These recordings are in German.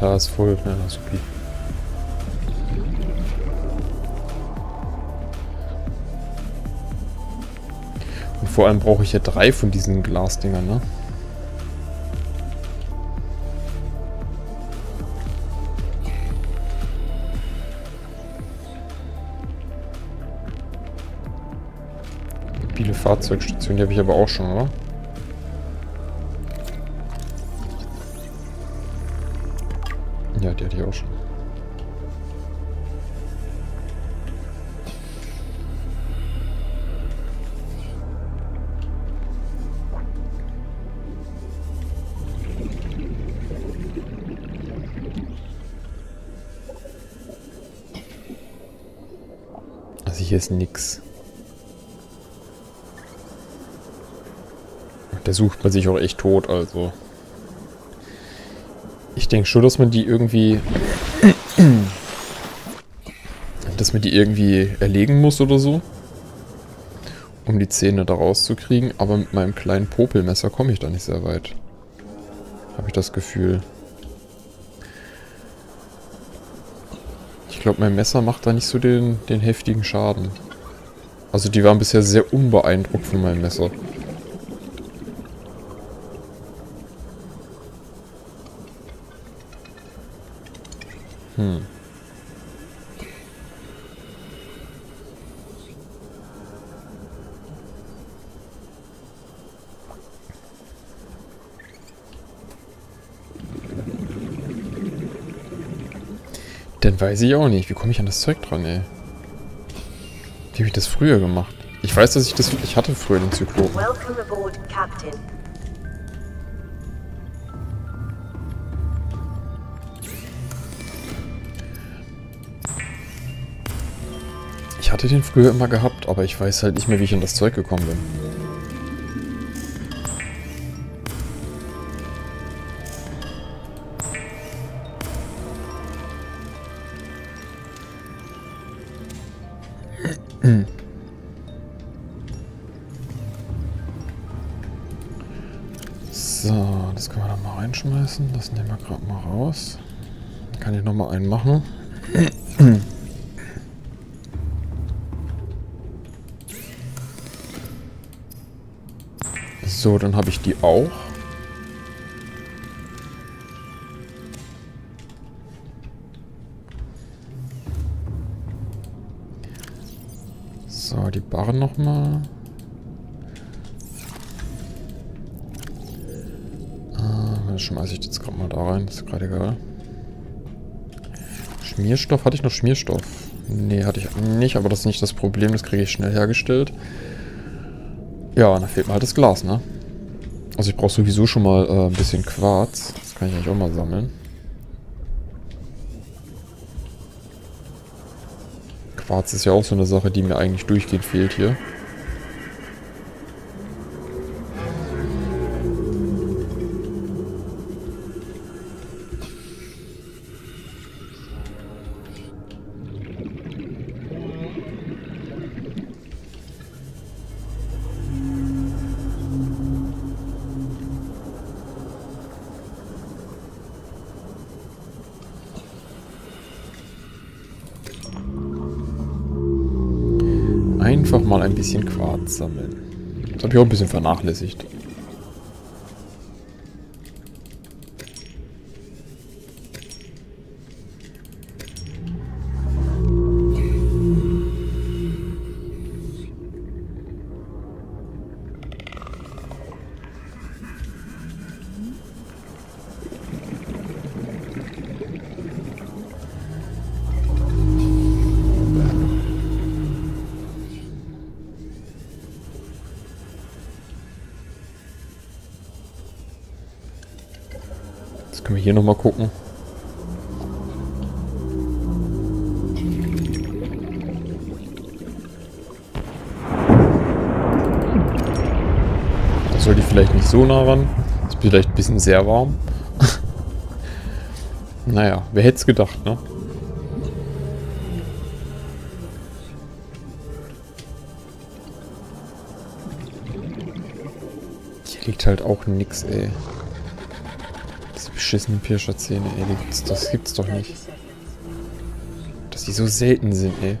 Inventar ist voll. Ja, supi. Und vor allem brauche ich ja drei von diesen Glasdingern, ne? Mobile Fahrzeugstation, die habe ich aber auch schon, oder? Ich auch schon. Also hier ist nix. Der sucht man sich auch echt tot, also. Ich denke schon, dass man die irgendwie... dass man die irgendwie erlegen muss oder so. Um die Zähne da rauszukriegen. Aber mit meinem kleinen Popelmesser komme ich da nicht sehr weit. Habe ich das Gefühl. Ich glaube, mein Messer macht da nicht so den, den heftigen Schaden. Also die waren bisher sehr unbeeindruckt von meinem Messer. Hm. Dann weiß ich auch nicht. Wie komme ich an das Zeug dran, ey? Wie habe ich das früher gemacht? Ich weiß, dass ich das... Ich hatte früher den Zyklopen. Welcome aboard, Captain. Ich hatte den früher immer gehabt, aber ich weiß halt nicht mehr, wie ich an das Zeug gekommen bin. So, das können wir dann mal reinschmeißen. Das nehmen wir gerade mal raus. Kann ich nochmal einen machen. So, dann habe ich die auch. So, die Barren nochmal. Ah, schmeiße ich jetzt gerade mal da rein. Ist gerade egal. Schmierstoff? Hatte ich noch Schmierstoff? Nee, hatte ich nicht, aber das ist nicht das Problem. Das kriege ich schnell hergestellt. Ja, dann fehlt mir halt das Glas, ne? Also ich brauche sowieso schon mal äh, ein bisschen Quarz. Das kann ich eigentlich auch mal sammeln. Quarz ist ja auch so eine Sache, die mir eigentlich durchgehend fehlt hier. Bisschen Quarz sammeln. Das habe ich auch ein bisschen vernachlässigt. Hier nochmal gucken. Da soll die vielleicht nicht so nah ran. Ist vielleicht ein bisschen sehr warm. naja, wer hätte es gedacht, ne? Hier liegt halt auch nix, ey beschissenen Pirscher-Zähne, ey. Gibt's, das gibt's doch nicht. Dass die so selten sind, ey.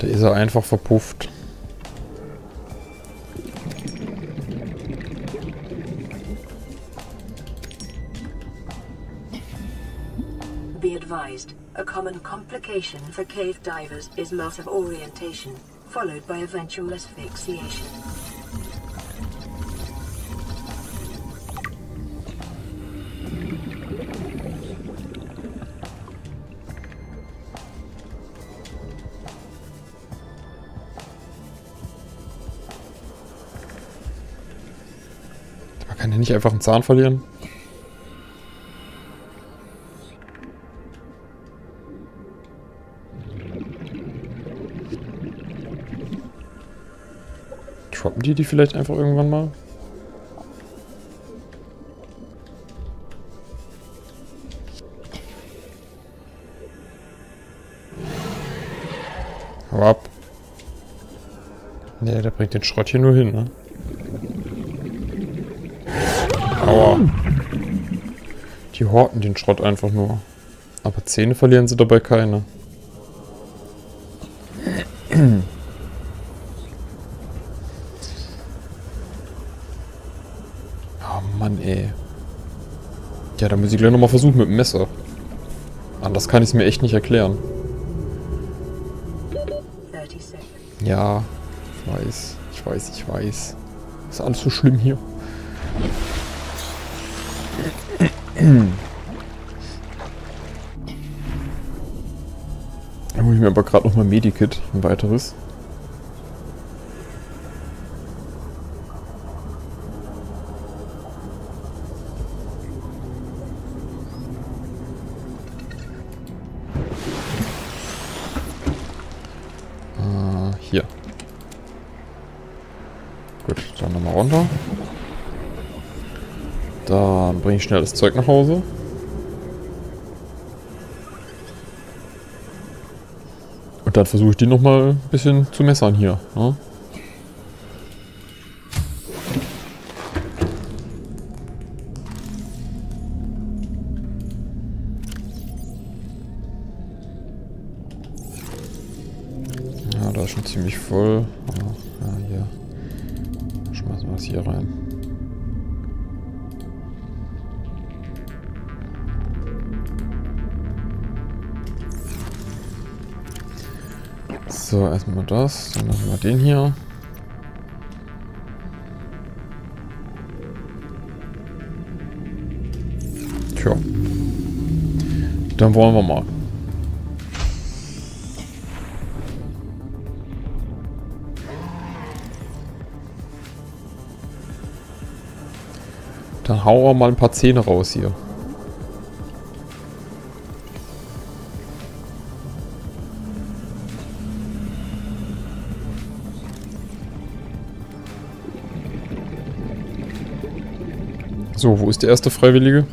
Da ist er einfach verpufft. Be advised, a common complication for cave divers is loss of orientation, followed by eventual asphyxiation. Nicht einfach einen Zahn verlieren. Droppen die die vielleicht einfach irgendwann mal? Hau ab. Nee, der bringt den Schrott hier nur hin, ne? Die horten den Schrott einfach nur. Aber Zähne verlieren sie dabei keine. Oh Mann, ey. Ja, da muss ich gleich nochmal versuchen mit dem Messer. Anders kann ich es mir echt nicht erklären. 30 seconds. Ja, ich weiß. Ich weiß, ich weiß. Ist alles so schlimm hier. Da hole ich mir aber gerade nochmal Medikit, ein weiteres. Äh, hier. Gut, dann nochmal runter. Dann bringe ich schnell das Zeug nach Hause. Und dann versuche ich die nochmal ein bisschen zu messern hier. Ne? Das. Dann machen wir den hier. Tja. Dann wollen wir mal. Dann hauen wir mal ein paar Zähne raus hier. So, wo ist der erste Freiwillige?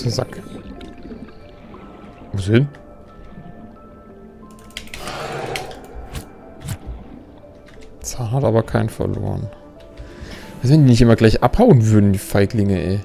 Ist der Sack? Wo ist er hin? Zahn hat aber keinen verloren. Also wenn die nicht immer gleich abhauen würden, die Feiglinge, ey.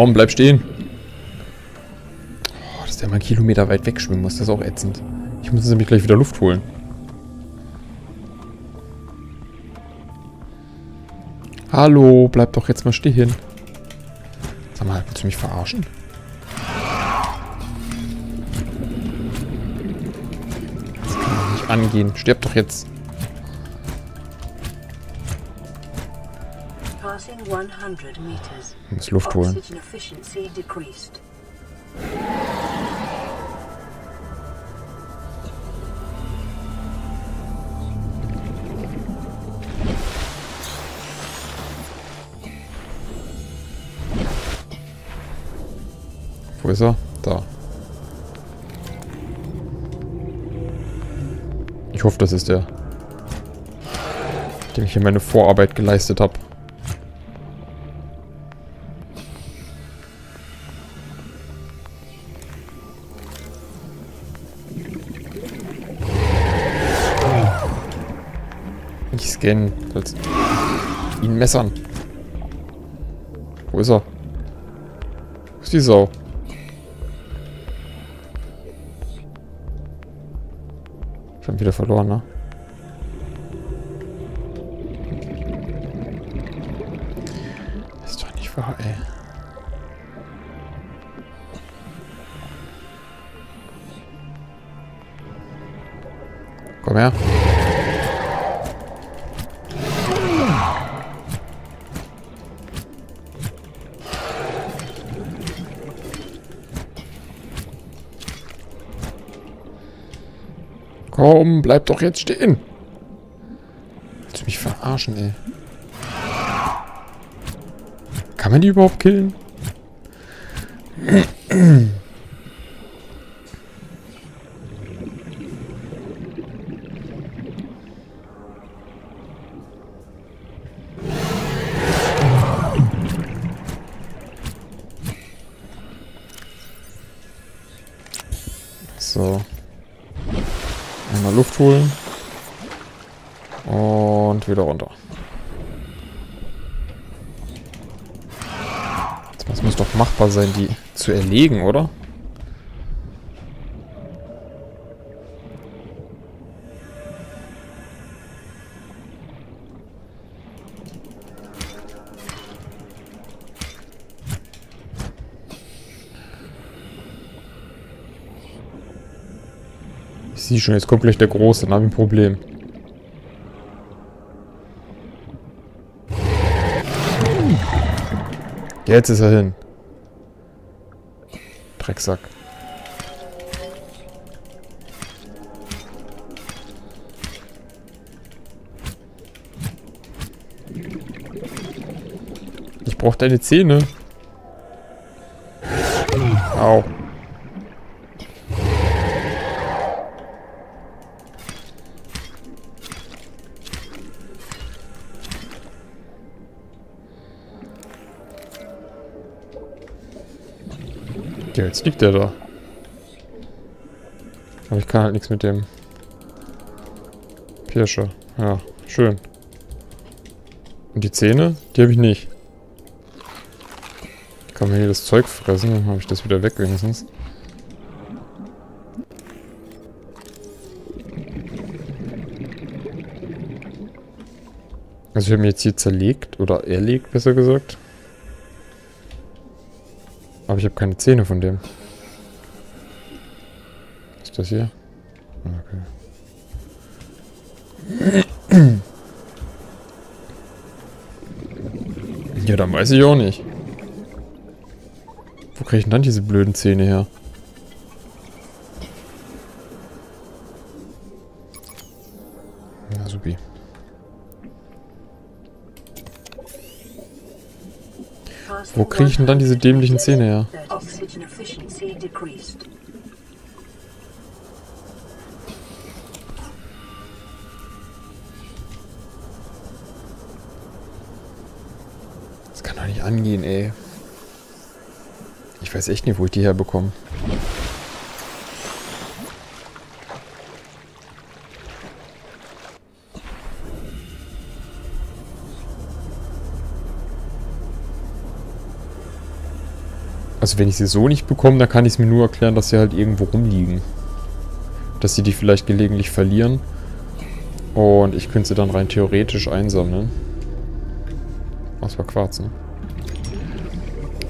Komm, bleib stehen. Oh, dass der mal einen Kilometer weit wegschwimmen muss, das ist auch ätzend. Ich muss jetzt nämlich gleich wieder Luft holen. Hallo, bleib doch jetzt mal stehen. Sag mal, willst du mich verarschen? Das kann doch nicht angehen. Stirb doch jetzt. Passing 100 meters. Ich muss Luft holen. Oxygen efficiency decreased. Wo ist er? Da. Ich hoffe, das ist der. Dem ich hier meine Vorarbeit geleistet habe. Nicht scannen. Sollst ihn messern. Wo ist er? Wo ist die Sau? Schon wieder verloren, ne? Ist doch nicht wahr, ey. Komm her. Komm, bleib doch jetzt stehen. Willst du mich verarschen, ey? Kann man die überhaupt killen? Sein, die zu erlegen, oder? Ich sehe schon, jetzt kommt gleich der Große, dann habe ich ein Problem. Jetzt ist er hin. Drecksack. Ich brauche deine Zähne. Au. Ja, jetzt liegt der da. Aber ich kann halt nichts mit dem Pirscher. Ja, schön. Und die Zähne? Die habe ich nicht. Kann man hier das Zeug fressen, dann habe ich das wieder weg wenigstens. Also ich habe mir jetzt hier zerlegt, oder erlegt, besser gesagt. Aber ich habe keine Zähne von dem. Was ist das hier? Okay. Ja, dann weiß ich auch nicht. Wo kriege ich denn dann diese blöden Zähne her? Kriege ich denn dann diese dämlichen Zähne her? Das kann doch nicht angehen, ey. Ich weiß echt nicht, wo ich die herbekomme. Also wenn ich sie so nicht bekomme, dann kann ich es mir nur erklären, dass sie halt irgendwo rumliegen. Dass sie die vielleicht gelegentlich verlieren. Und ich könnte sie dann rein theoretisch einsammeln. Das war Quarz, ne?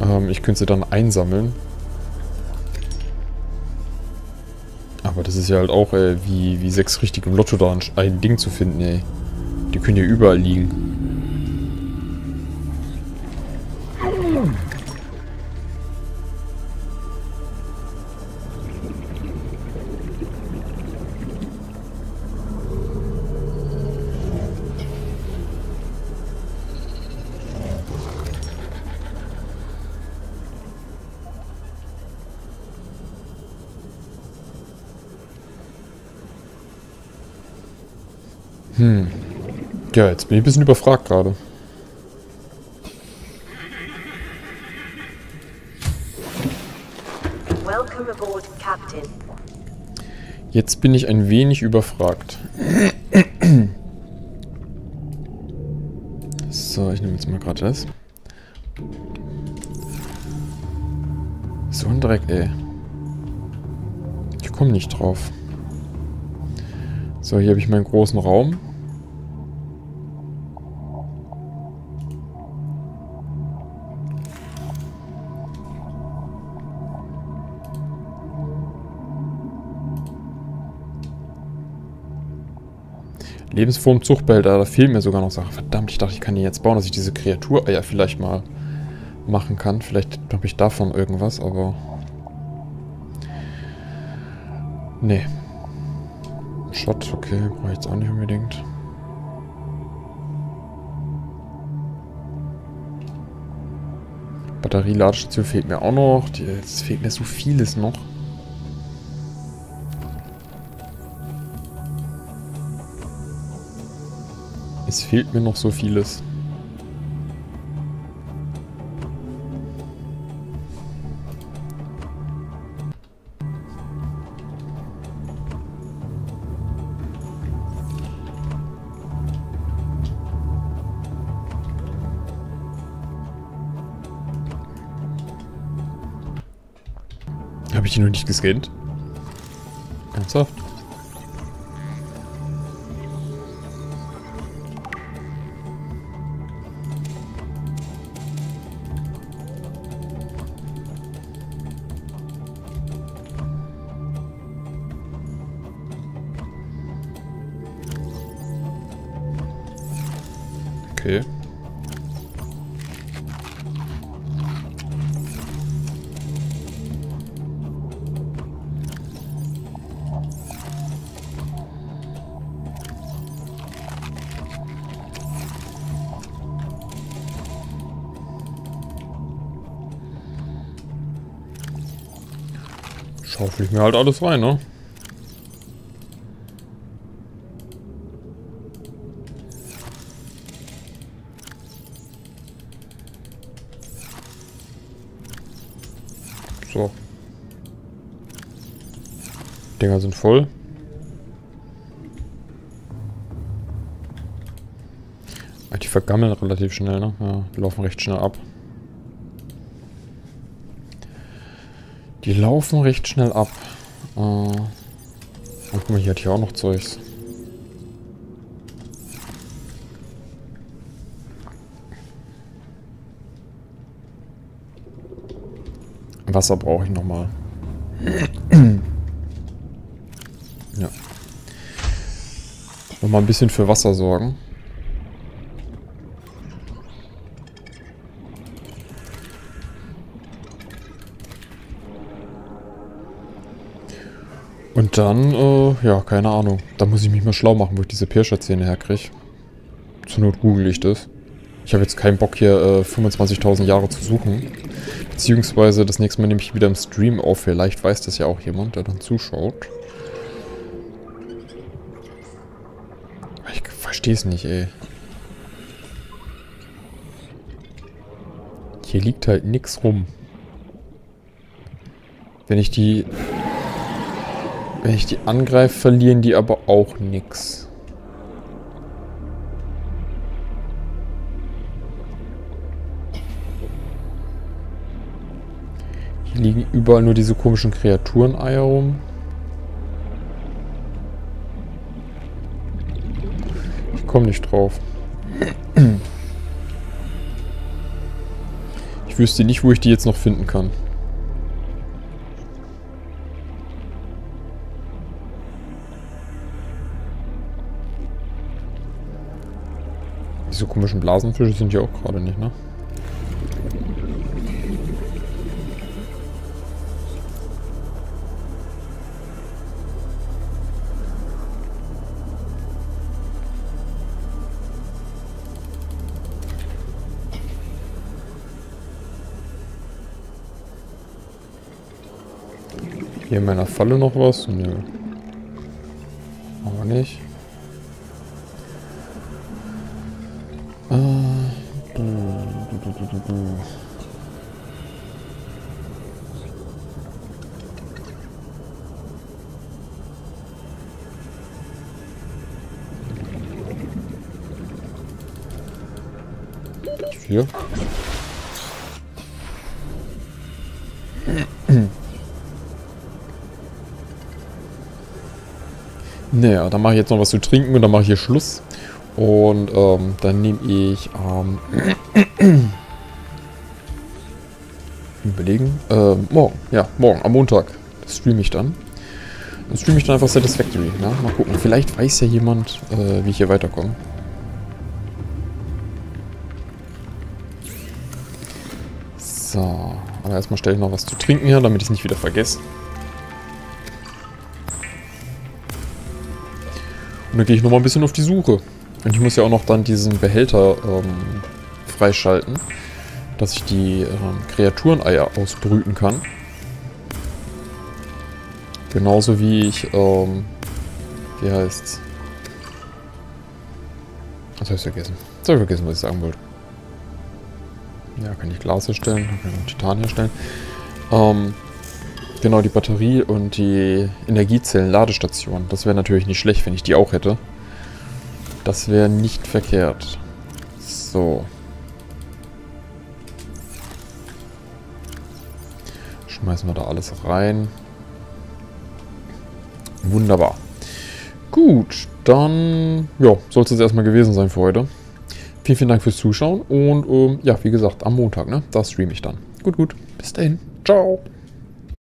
Ähm, ich könnte sie dann einsammeln. Aber das ist ja halt auch äh, wie, wie sechs richtig im Lotto da ein Ding zu finden, ey. Die können ja überall liegen. Hm. Ja, jetzt bin ich ein bisschen überfragt gerade. Jetzt bin ich ein wenig überfragt. So, ich nehme jetzt mal gerade das. So ein Dreck, ey. Ich komme nicht drauf. So, hier habe ich meinen großen Raum. Lebensform Zuchtbehälter, da fehlen mir sogar noch Sachen. Verdammt, ich dachte, ich kann die jetzt bauen, dass ich diese Kreatureier vielleicht mal machen kann. Vielleicht habe ich davon irgendwas, aber... Nee. Shot, okay, brauche ich jetzt auch nicht unbedingt. Batterieladestation fehlt mir auch noch. Es fehlt mir so vieles noch. Es fehlt mir noch so vieles. Habe ich die noch nicht gescannt? Ernsthaft? Okay. Schaufel ich mir halt alles rein, ne? So. Dinger sind voll. Die vergammeln relativ schnell, ne? Ja, die laufen recht schnell ab. Die laufen recht schnell ab. Äh, oh, guck mal, hier hat hier auch noch Zeugs. Wasser brauche ich nochmal. ja. Nochmal ein bisschen für Wasser sorgen. Und dann, äh, ja, keine Ahnung. Da muss ich mich mal schlau machen, wo ich diese Pirscher-Zähne herkriege. Zur Not google ich das. Ich habe jetzt keinen Bock hier äh, 25.000 Jahre zu suchen. Beziehungsweise das nächste Mal nehme ich wieder im Stream auf. Vielleicht weiß das ja auch jemand, der dann zuschaut. Es nicht, ey. Hier liegt halt nichts rum. Wenn ich die... Wenn ich die angreife, verlieren die aber auch nichts. liegen überall nur diese komischen Kreatureneier rum. Komme nicht drauf. Ich wüsste nicht, wo ich die jetzt noch finden kann. Diese komischen Blasenfische sind ja auch gerade nicht, ne? Hier in meiner Falle noch was? Nö. Aber nicht. Ah. Hier. Naja, dann mache ich jetzt noch was zu trinken und dann mache ich hier Schluss. Und ähm, dann nehme ich am... Ähm, überlegen. Äh, morgen. Ja, morgen, am Montag. Das streame ich dann. Dann streame ich dann einfach Satisfactory. Ne? Mal gucken. Vielleicht weiß ja jemand, äh, wie ich hier weiterkomme. So. Aber erstmal stelle ich noch was zu trinken her, damit ich es nicht wieder vergesse. Und dann gehe ich nochmal ein bisschen auf die Suche. Und ich muss ja auch noch dann diesen Behälter ähm, freischalten, dass ich die ähm, Kreatureneier ausbrüten kann. Genauso wie ich, ähm, wie heißt's? Was habe ich vergessen? Jetzt habe ich vergessen, was ich sagen wollte. Ja, kann ich Glas herstellen, kann ich Titan herstellen. Ähm, Genau, die Batterie und die Energiezellen-Ladestation. Das wäre natürlich nicht schlecht, wenn ich die auch hätte. Das wäre nicht verkehrt. So. Schmeißen wir da alles rein. Wunderbar. Gut, dann ja, soll es jetzt erstmal gewesen sein für heute. Vielen, vielen Dank fürs Zuschauen und ähm, ja, wie gesagt, am Montag, ne, da streame ich dann. Gut, gut. Bis dahin. Ciao.